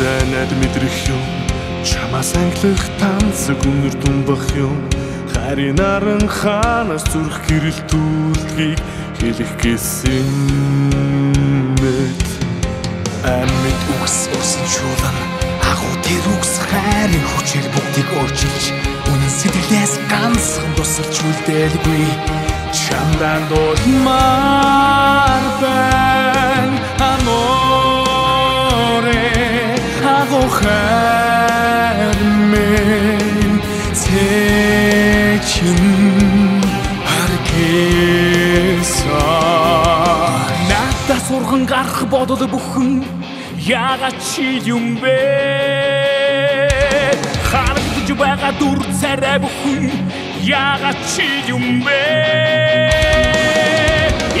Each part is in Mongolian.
Надтай найд мэдрэх юм. Чамаас англих танцэг өнөр думбах юм. Харин наран ханаас зүрх гэрэл түлхийг хэлэх гэсэн мэт. Амьд үгс усан шуулан агуу тэр үгс хайрын хүчээр бүгдийг өөрчилж үнэн сэтгэлээс ганцхан тусалж үлдээлгүй. Чамдан дуулмаар байна хайр минь цэчин харгеса надад сурхан гарах бодол бүхэн яагаад чи юм бэ харагдаж байгаа дүр царай бүхэн яагаад чи юм бэ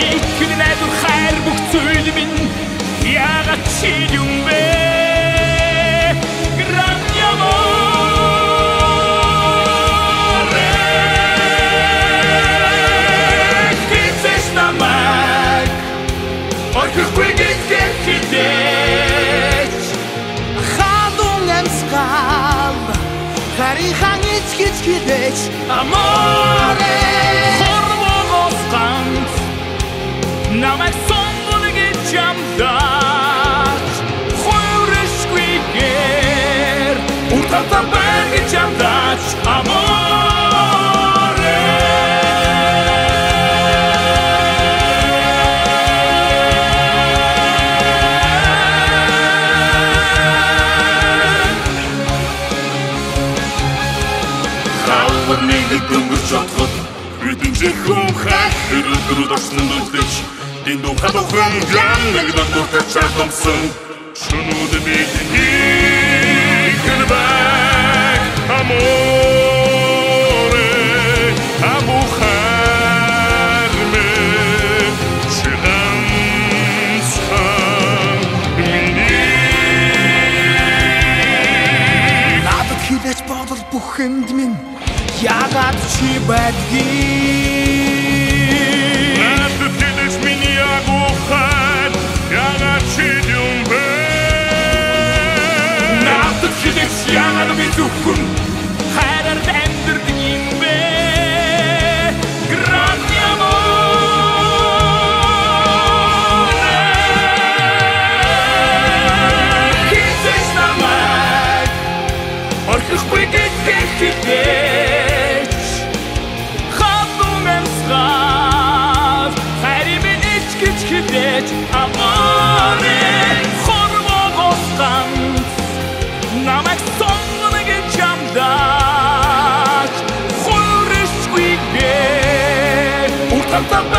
ихтгэл найдвар хайр бүх зүйл минь яагаад чи юм бэ hech amore. Xormo bosqan namak so'nggi jamdat khoyrish quiger utatam Хавар нэг дөнгөж чотход Бидний чихүн хахир өдрөд орсон үлдэж Энд ухад ухран ян нэг дандуртад чатамсан Шунууд бидний мен Чиганцхан миний Надад хилээч бодол бүхэнд минь яагаад чи байдгийг Надад хэлэж миний агуухад ягаад чи юм бэ? Надад хилээч яагаад би зөвхөн хайраар амьдрдаг юм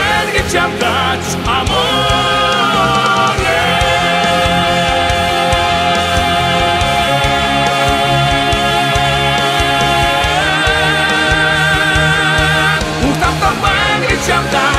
энергии, чем дать, а море. Ух, там, там, энергии.